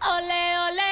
Ole, ole.